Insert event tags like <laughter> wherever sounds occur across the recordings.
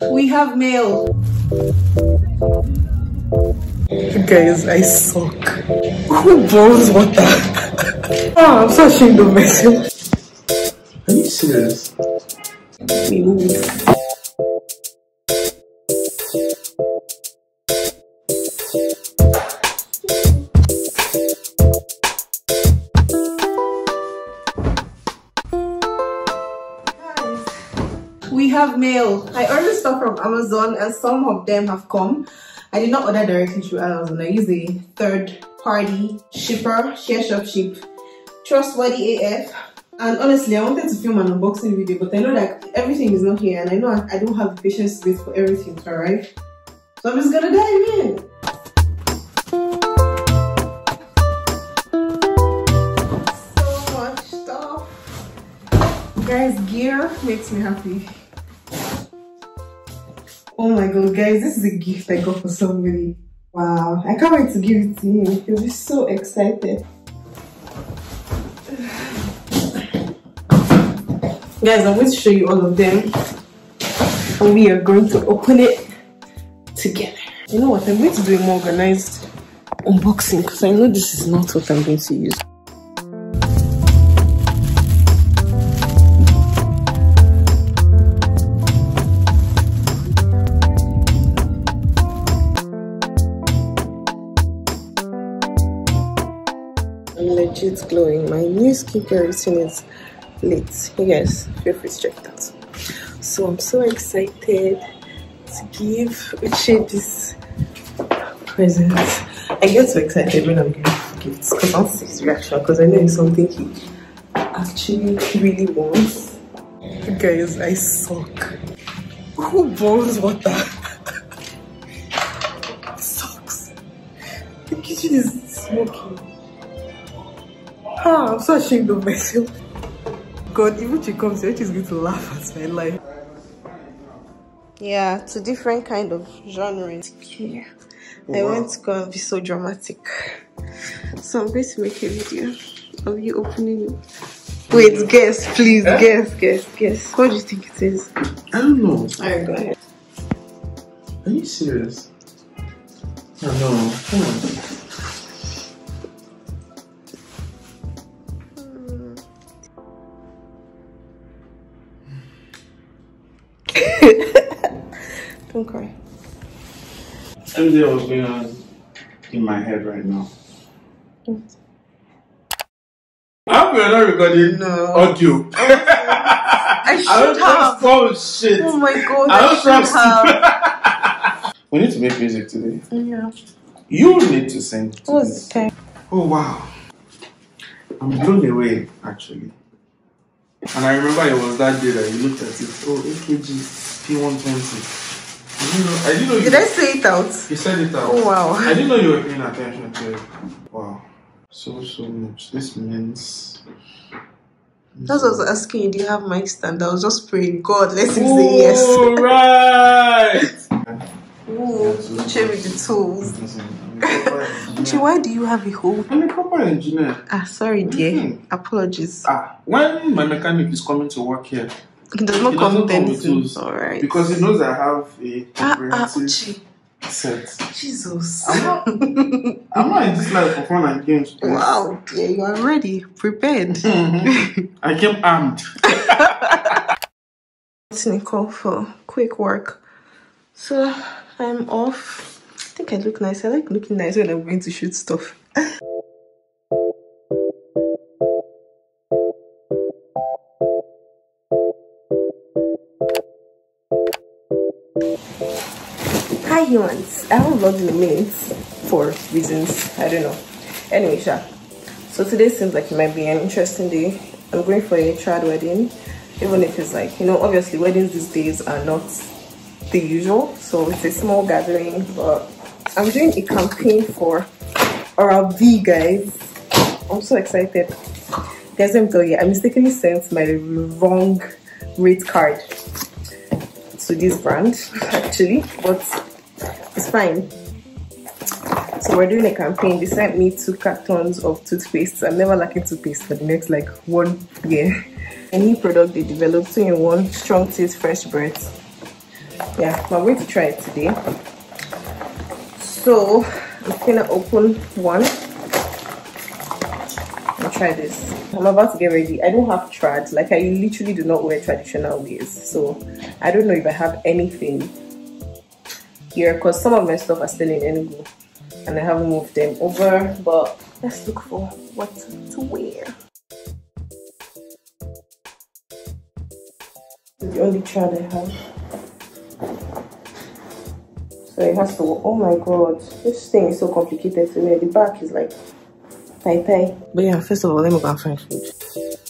We have mail. Guys, I suck. Who boils water? oh, <laughs> ah, I'm so ashamed of myself. Are you serious? Have mail. I ordered stuff from Amazon and some of them have come. I did not order directly through Amazon. I used a third party shipper, share shop ship, trustworthy AF. And honestly, I wanted to film an unboxing video, but I know that everything is not here and I know I, I don't have the patience to wait for everything to arrive. So I'm just gonna dive in. So much stuff. Guys, gear makes me happy. Oh my god, guys, this is a gift I got for somebody. Wow, I can't wait to give it to him. He'll be so excited. Guys, I'm going to show you all of them. And we are going to open it together. You know what? I'm going to do a more organized unboxing because I know this is not what I'm going to use. I'm legit glowing. My new skincare routine is lit. You guys, feel free to check out. So I'm so excited to give Uche this present. I get so excited when I'm giving gifts because I want to see his reaction because I know it's something he actually really wants. Guys, I suck. Who boils water? <laughs> Sucks. The kitchen is smoking. Ah, I'm so ashamed of myself. God, even she comes here, she's going to laugh at my life. Yeah, to different kind of genres. Yeah. I want to go and be so dramatic. So I'm going to make a video of you opening it. Wait, guess, please, guess, guess, guess. What do you think it is? I don't know. Alright, go ahead. Are you serious? I don't know. Come on. Everything was going on in my head right now. I hope you're not recording No. audio. I <laughs> I should don't have. trust shit. Oh my god, I I, don't should trust have. <laughs> We need to make music today. yeah. You need to sing. to What's this. Oh wow. I'm blown away actually. And I remember it was that day that you looked at it. Oh, AKG P120. I didn't know, I didn't know you, Did I say it out? you said it out. Oh wow. I didn't know you were paying attention to it. Wow. So, so much. This means. That's what I was asking you, do you have mic stand? I was just praying, God, let him say yes. Oh, right! Ooh, Uche with the tools. Listen, I'm a <laughs> proper Uche, why do you have a hole? I'm a proper engineer. Ah, sorry, dear. Apologies. Ah, when my mechanic is coming to work here, It does not come with anything. tools. Alright. because he knows I have a comprehensive ah, ah, set. Jesus. I'm not, I'm not in this life for fun and games. please. wow, Yeah, you are ready, prepared. Mhm. I came armed. <laughs> It's Nicole for quick work. So I'm off. I think I look nice. I like looking nice when I'm going to shoot stuff. <laughs> humans. I haven't vlogged in a minute for reasons I don't know. Anyway. So today seems like it might be an interesting day. I'm going for a trad wedding, even if it's like you know, obviously weddings these days are not the usual, so it's a small gathering. But I'm doing a campaign for Oral B, guys. I'm so excited. Guys, let me tell you, I mistakenly sent my wrong rate card to this brand <laughs> actually, but it's fine. So we're doing a campaign. They sent me two cartons of toothpaste. I'm never lacking toothpaste for the next like one year. <laughs> A new product they developed two in one strong teeth fresh breath. yeah i'm going to try it today so i'm gonna open one and try this i'm about to get ready i don't have trad like i literally do not wear traditional ways so i don't know if i have anything here because some of my stuff are still in Enugu and I haven't moved them over but let's look for what to wear. The only child I have. So it has to oh my god this thing is so complicated to wear. The back is like tie tie but yeah first of all let me go and find food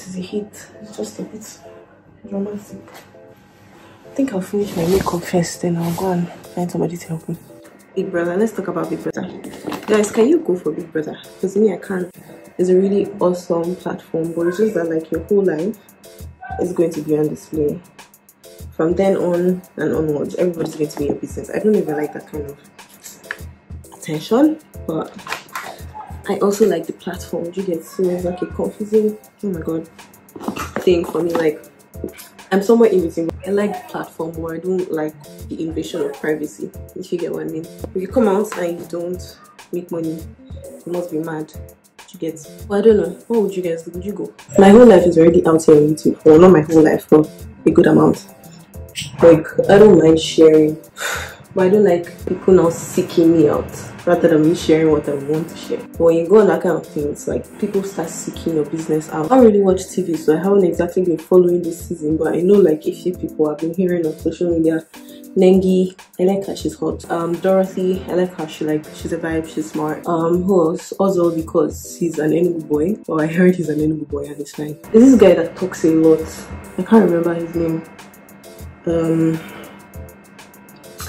just as a hit. It's just a bit romantic. I think I'll finish my makeup first then I'll go and find somebody to help me. Big Brother let's talk about Big Brother. Guys can you go for Big Brother? Because me I can't. It's a really awesome platform but it's just that like your whole life is going to be on display. From then on and onwards everybody's going to be your business. I don't even like that kind of attention but I also like the platform. You get so it's like a confusing, oh my god, thing for me. Like I'm somewhere in between. I like the platform, but I don't like the invasion of privacy. If you get what I mean. If you come out and you don't make money, you must be mad. You get. Well, I don't know. What would you guys do? Would you go? My whole life is already out here on YouTube. Well, not my whole life, but a good amount. Like I don't mind sharing, but I don't like people now seeking me out rather than me sharing what I want to share. But when you go on that kind of things, like people start seeking your business out. I don't really watch TV, so I haven't exactly been following this season, but I know like a few people I've been hearing on social media. Nengi, I like her, she's hot. Um, Dorathy, I like her, she like she's a vibe, she's smart. Um, who else? Also because he's an Enugu boy. Well, I heard he's an Enugu boy and it's fine. There's this guy that talks a lot. I can't remember his name. Um,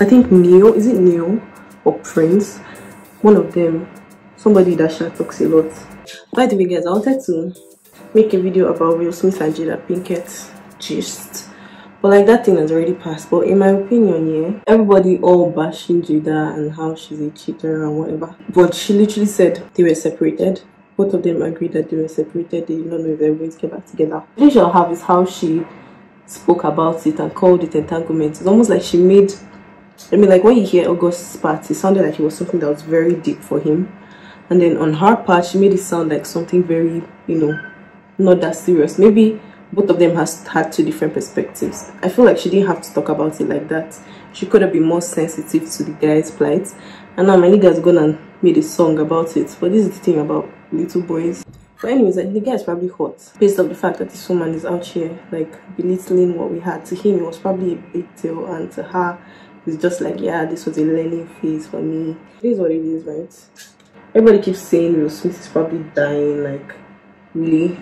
I think Neo. Is it Neo or Prince? one of them. Somebody that Sha talks a lot. By the way guys i wanted to? Make a video about will smith and jada pinkett. Gist. But like that thing has already passed. But in my opinion yeah everybody all bashing jada and how she's a cheater and whatever. But she literally said they were separated. Both of them agreed that they were separated. They did not know if they were going to get back together. The issue i have is how she spoke about it and called it entanglement. It's almost like she made I mean, like when you hear August's part, it sounded like it was something that was very deep for him. And then on her part, she made it sound like something very, you know, not that serious. Maybe both of them has had two different perspectives. I feel like she didn't have to talk about it like that. She could have been more sensitive to the guy's plight. And now my nigga's gone and made a song about it. But this is the thing about little boys. But anyways, the guy is probably hot based on the fact that this woman is out here like belittling what we had. To him, it was probably a big deal, and to her, it's just like yeah this was a learning phase for me. It is what it is right? Everybody keeps saying will smith is probably dying like really?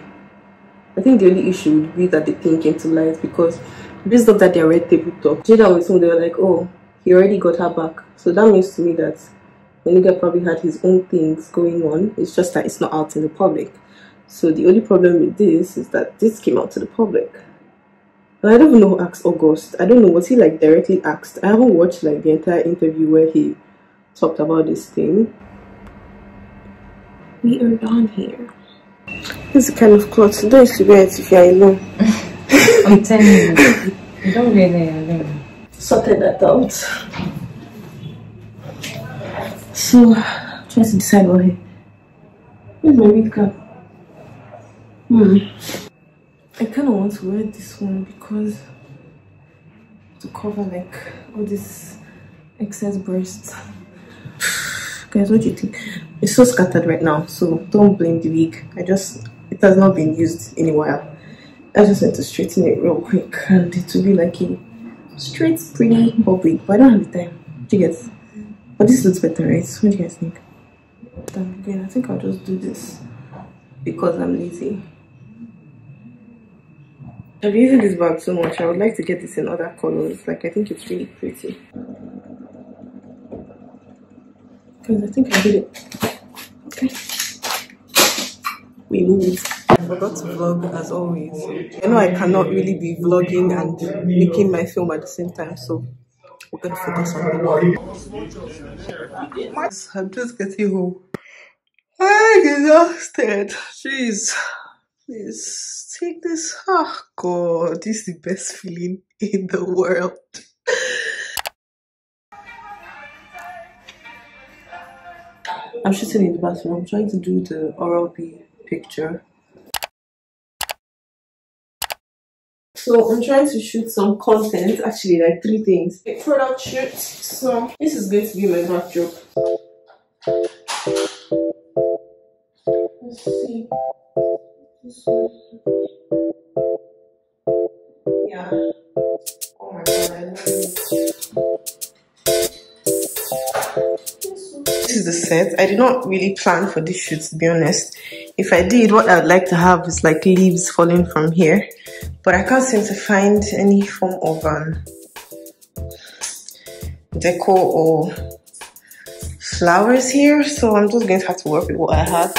I think the only issue would be that the thing came to light because based on that their red table talk jada was they were like oh he already got her back. So that means to me that the nigga probably had his own things going on. It's just that it's not out in the public. So the only problem with this is that this came out to the public I don't even know who asked August. I don't know. Was he like directly asked? I haven't watched like the entire interview where he talked about this thing. We are done here. This is the kind of clothes you don't used to wear it if you're alone. <laughs> I'm telling you, you don't wear it alone. Sorted that out. So, trying to decide what here. Where's my wig cap? Hmm. I kind of want to wear this one because to cover like all this excess breasts. <sighs> Guys, what do you think? It's so scattered right now, so don't blame the wig. I just, it has not been used in a while. I just need to straighten it real quick and it will be like a straight, pretty bob but I don't have the time. Do you guys? But this looks better, right? What do you guys think? Again, I think I'll just do this because I'm lazy. I've been using this bag so much. I would like to get this in other colors. Like, I think it's really pretty. Because I think I did it. Okay. We move. I forgot to vlog as always. I know I cannot really be vlogging and making my film at the same time. So, we're going to focus on the I'm just getting home. I'm exhausted. Jeez. Please take this. Oh God, this is the best feeling in the world. I'm shooting in the bathroom. I'm trying to do the Oral B picture. So I'm trying to shoot some content, actually like three things. A product shoot. So this is going to be my backdrop. Let's see. Yeah. Oh my god, I. This is the set. I did not really plan for this shoot to be honest. If I did, what I'd like to have is like leaves falling from here. But I can't seem to find any form of um, deco or flowers here. So I'm just going to have to work with what I have.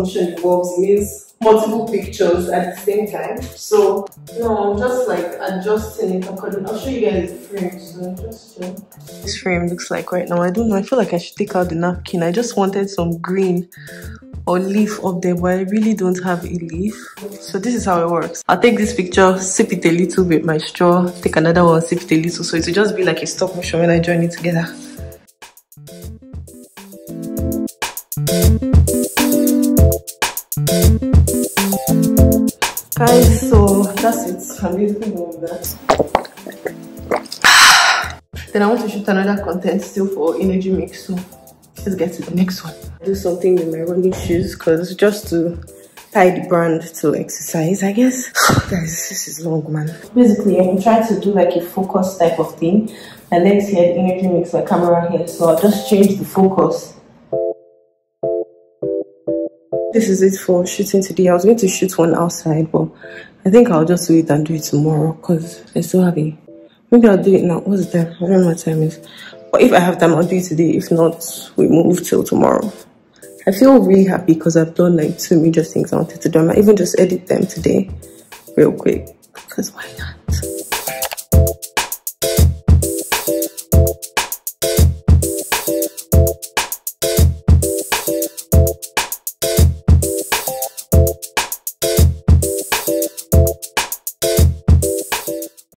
You know motion involves? Means multiple pictures at the same time. So no, I'm just like adjusting it according. I'll show you guys the frame. So just. This frame looks like right now. I don't know. I feel like I should take out the napkin. I just wanted some green or leaf up there, but I really don't have a leaf. So this is how it works. I'll take this picture, sip it a little with my straw, take another one, sip it a little. So it will just be like a stop motion when I join it together. Guys, so that's it. I'm done with that. Then I want to shoot another content still for energy mix. So let's get to the next one. Do something with my running shoes because just to tie the brand to exercise, I guess. <sighs> Guys, this is long, man. Basically, I'm trying to do like a focus type of thing. And then here, the energy mix my camera here. So I'll just change the focus. This is it for shooting today. I was going to shoot one outside, but I think I'll just wait and do it tomorrow because I still have a. Maybe I'll do it now. What's the time? I don't know what time is. But if I have time, I'll do it today. If not, we move till tomorrow. I feel really happy because I've done like two major things I wanted to do. I might even just edit them today, real quick. Because why not?